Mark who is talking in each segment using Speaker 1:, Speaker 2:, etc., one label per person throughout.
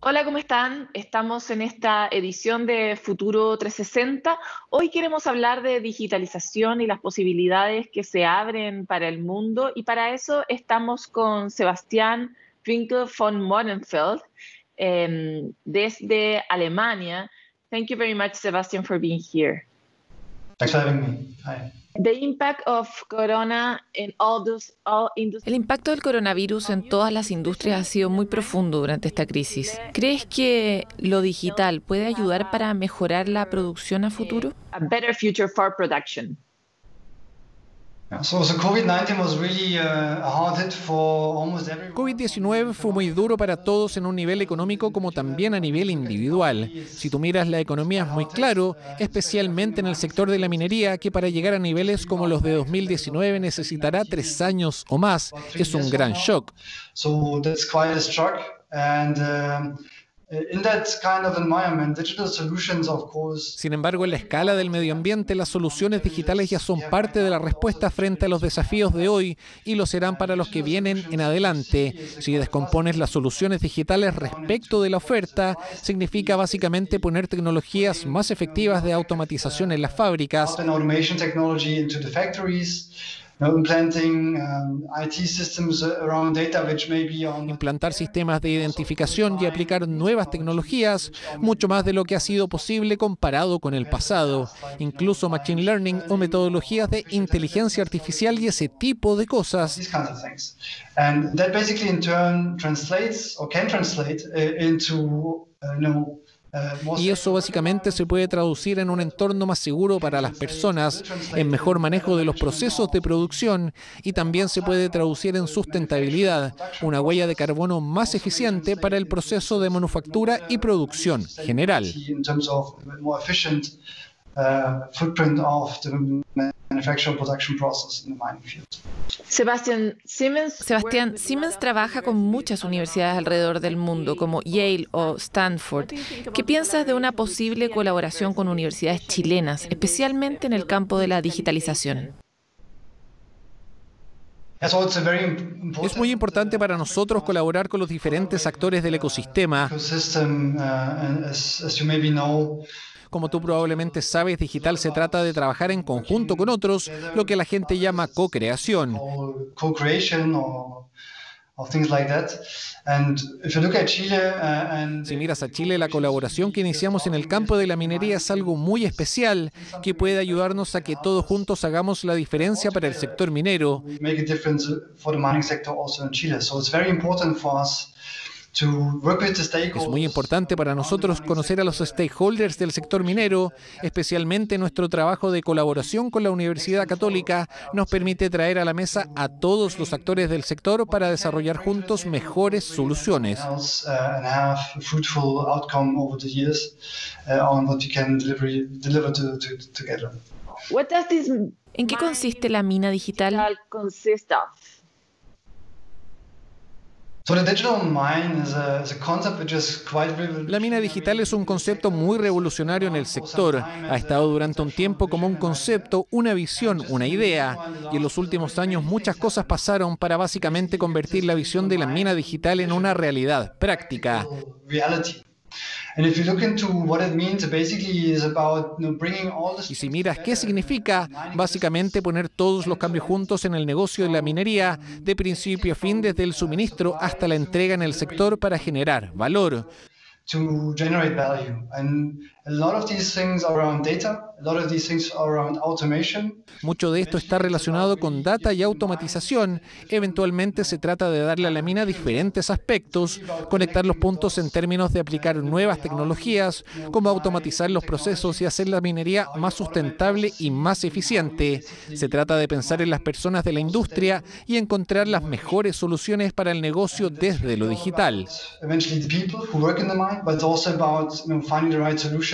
Speaker 1: Hola, ¿cómo están? Estamos en esta edición de Futuro 360. Hoy queremos hablar de digitalización y las posibilidades que se abren para el mundo y para eso estamos con Sebastián Winkel von Modenfeld um, desde Alemania. Thank you very much, Sebastian, for being here.
Speaker 2: Thanks for having me. Hi.
Speaker 1: The impact of corona in all those, all
Speaker 3: El impacto del coronavirus en todas las industrias ha sido muy profundo durante esta crisis. ¿Crees que lo digital puede ayudar para mejorar la producción a futuro?
Speaker 1: A better future for production.
Speaker 4: COVID-19 fue muy duro para todos en un nivel económico como también a nivel individual. Si tú miras la economía es muy claro, especialmente en el sector de la minería, que para llegar a niveles como los de 2019 necesitará tres años o más. Es un gran shock. Sin embargo, en la escala del medio ambiente, las soluciones digitales ya son parte de la respuesta frente a los desafíos de hoy y lo serán para los que vienen en adelante. Si descompones las soluciones digitales respecto de la oferta, significa básicamente poner tecnologías más efectivas de automatización en las fábricas Implantar sistemas de identificación y aplicar nuevas tecnologías, mucho más de lo que ha sido posible comparado con el pasado. Incluso Machine Learning o metodologías de inteligencia artificial y ese tipo de cosas. Y eso básicamente se puede traducir en un entorno más seguro para las personas, en mejor manejo de los procesos de producción y también se puede traducir en sustentabilidad, una huella de carbono más eficiente para el proceso de manufactura y producción general.
Speaker 1: Sebastián Siemens.
Speaker 3: Sebastián Siemens trabaja con muchas universidades alrededor del mundo, como Yale o Stanford. ¿Qué piensas de una posible colaboración con universidades chilenas, especialmente en el campo de la digitalización?
Speaker 4: Es muy importante para nosotros colaborar con los diferentes actores del ecosistema. Como tú probablemente sabes, digital se trata de trabajar en conjunto con otros, lo que la gente llama co-creación. Si miras a Chile, la colaboración que iniciamos en el campo de la minería es algo muy especial que puede ayudarnos a que todos juntos hagamos la diferencia para el sector minero. Es muy importante para nosotros conocer a los stakeholders del sector minero, especialmente nuestro trabajo de colaboración con la Universidad Católica nos permite traer a la mesa a todos los actores del sector para desarrollar juntos mejores soluciones.
Speaker 3: ¿En qué consiste la mina digital?
Speaker 4: La mina digital es un concepto muy revolucionario en el sector. Ha estado durante un tiempo como un concepto, una visión, una idea. Y en los últimos años muchas cosas pasaron para básicamente convertir la visión de la mina digital en una realidad práctica. Y si miras qué significa, básicamente poner todos los cambios juntos en el negocio de la minería, de principio a fin, desde el suministro hasta la entrega en el sector para generar valor. Mucho de esto está relacionado con data y automatización. Eventualmente se trata de darle a la mina diferentes aspectos, conectar los puntos en términos de aplicar nuevas tecnologías, como automatizar los procesos y hacer la minería más sustentable y más eficiente. Se trata de pensar en las personas de la industria y encontrar las mejores soluciones para el negocio desde lo digital.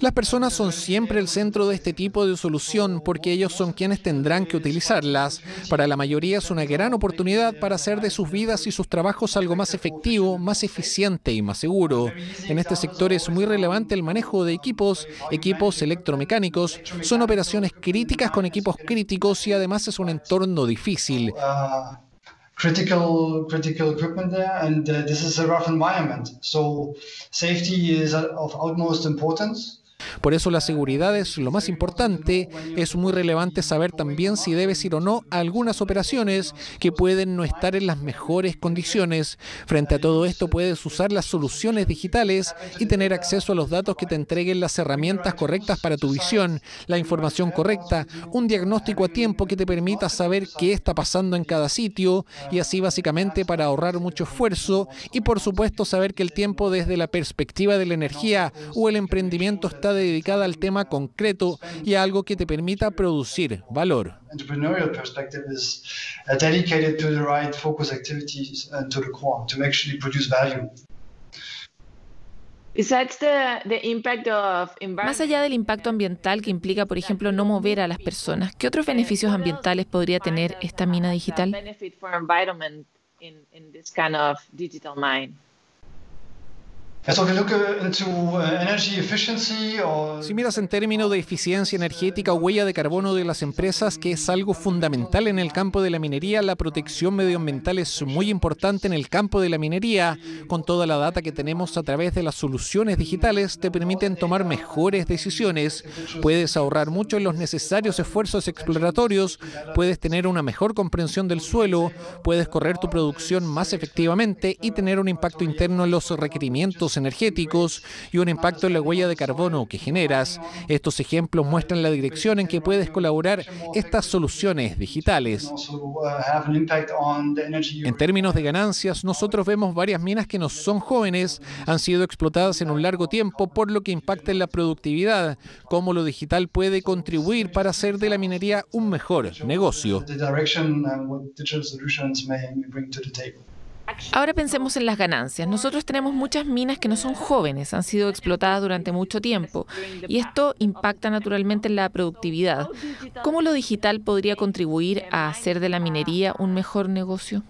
Speaker 3: Las personas
Speaker 4: son siempre el centro de este tipo de solución porque ellos son quienes tendrán que utilizarlas. Para la mayoría es una gran oportunidad para hacer de sus vidas y sus trabajos algo más efectivo, más eficiente y más seguro. En este sector es muy relevante el manejo de equipos, equipos electromecánicos. Son operaciones críticas con equipos críticos y además es un entorno difícil.
Speaker 2: Critical critical equipment there and uh, this is a rough environment. So safety is of utmost importance
Speaker 4: Por eso la seguridad es lo más importante. Es muy relevante saber también si debes ir o no a algunas operaciones que pueden no estar en las mejores condiciones. Frente a todo esto puedes usar las soluciones digitales y tener acceso a los datos que te entreguen las herramientas correctas para tu visión, la información correcta, un diagnóstico a tiempo que te permita saber qué está pasando en cada sitio y así básicamente para ahorrar mucho esfuerzo y por supuesto saber que el tiempo desde la perspectiva de la energía o el emprendimiento está dedicada al tema concreto y a algo que te permita producir valor.
Speaker 3: Más allá del impacto ambiental que implica, por ejemplo, no mover a las personas, ¿qué otros beneficios ambientales podría tener esta mina digital?
Speaker 2: Uh,
Speaker 4: si miras en términos de eficiencia energética o huella de carbono de las empresas, que es algo fundamental en el campo de la minería, la protección medioambiental es muy importante en el campo de la minería. Con toda la data que tenemos a través de las soluciones digitales, te permiten tomar mejores decisiones. Puedes ahorrar mucho en los necesarios esfuerzos exploratorios, puedes tener una mejor comprensión del suelo, puedes correr tu producción más efectivamente y tener un impacto interno en los requerimientos energéticos y un impacto en la huella de carbono que generas. Estos ejemplos muestran la dirección en que puedes colaborar estas soluciones digitales. En términos de ganancias, nosotros vemos varias minas que no son jóvenes, han sido explotadas en un largo tiempo, por lo que impacta en la productividad, cómo lo digital puede contribuir para hacer de la minería un mejor negocio.
Speaker 3: Ahora pensemos en las ganancias. Nosotros tenemos muchas minas que no son jóvenes, han sido explotadas durante mucho tiempo y esto impacta naturalmente en la productividad. ¿Cómo lo digital podría contribuir a hacer de la minería un mejor negocio?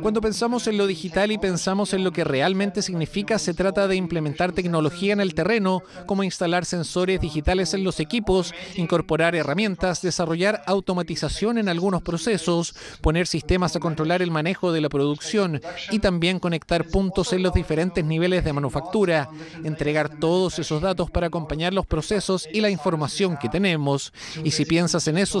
Speaker 4: Cuando pensamos en lo digital y pensamos en lo que realmente significa, se trata de implementar tecnología en el terreno, como instalar sensores digitales en los equipos, incorporar herramientas, desarrollar automatización en algunos procesos, poner sistemas a controlar el manejo de la producción y también conectar puntos en los diferentes niveles de manufactura, entregar todos esos datos para acompañar los procesos y la información que tenemos. Y si piensas en eso,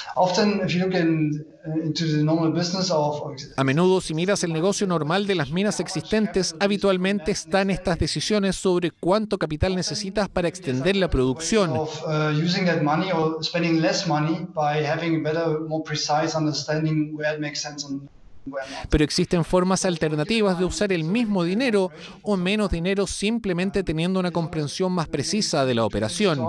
Speaker 4: A menudo, si miras el negocio normal de las minas existentes, habitualmente están estas decisiones sobre cuánto capital necesitas para extender la producción. Pero existen formas alternativas de usar el mismo dinero o menos dinero simplemente teniendo una comprensión más precisa de la operación.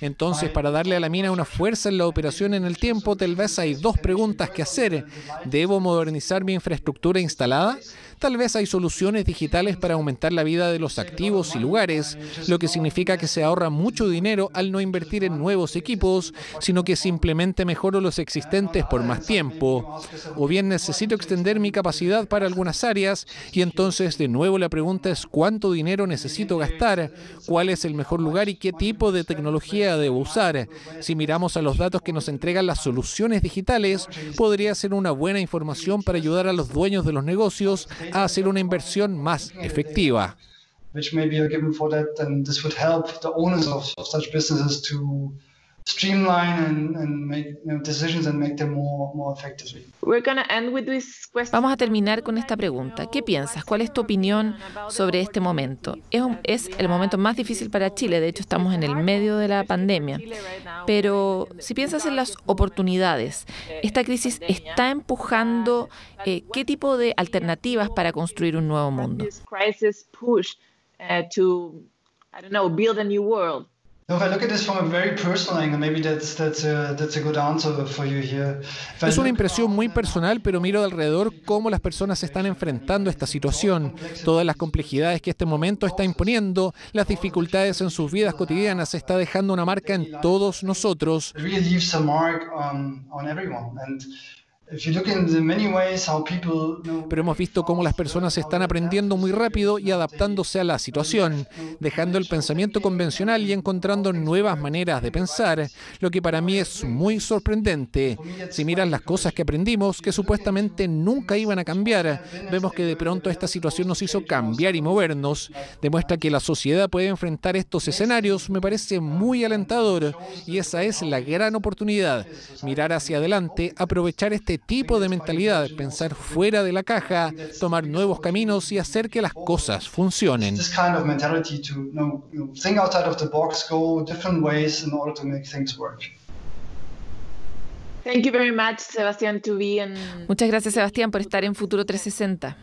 Speaker 4: Entonces, para darle a la mina una fuerza en la operación en el tiempo, tal vez hay dos preguntas que hacer. ¿Debo modernizar mi infraestructura instalada? Tal vez hay soluciones digitales para aumentar la vida de los activos y lugares, lo que significa que se ahorra mucho dinero al no invertir en nuevos equipos, sino que simplemente mejoro los existentes por más tiempo. O bien necesito extender mi capacidad para algunas áreas y entonces de nuevo la pregunta es cuánto dinero necesito gastar, cuál es el mejor lugar y qué tipo de tecnología debo usar. Si miramos a los datos que nos entregan las soluciones digitales, podría ser una buena información para ayudar a los dueños de los negocios a hacer una inversión más efectiva.
Speaker 2: owners
Speaker 3: Vamos a terminar con esta pregunta. ¿Qué piensas? ¿Cuál es tu opinión sobre este momento? Es, es el momento más difícil para Chile, de hecho estamos en el medio de la pandemia. Pero si piensas en las oportunidades, ¿esta crisis está empujando eh, qué tipo de alternativas para construir un nuevo mundo?
Speaker 4: Es una impresión muy personal, pero miro alrededor cómo las personas están enfrentando esta situación, todas las complejidades que este momento está imponiendo, las dificultades en sus vidas cotidianas, está dejando una marca en todos nosotros. Pero hemos visto cómo las personas están aprendiendo muy rápido y adaptándose a la situación, dejando el pensamiento convencional y encontrando nuevas maneras de pensar, lo que para mí es muy sorprendente. Si miras las cosas que aprendimos, que supuestamente nunca iban a cambiar, vemos que de pronto esta situación nos hizo cambiar y movernos, demuestra que la sociedad puede enfrentar estos escenarios, me parece muy alentador y esa es la gran oportunidad, mirar hacia adelante, aprovechar este tipo de mentalidad, pensar fuera de la caja, tomar nuevos caminos y hacer que las cosas funcionen.
Speaker 3: Muchas gracias, Sebastián, por estar en Futuro 360.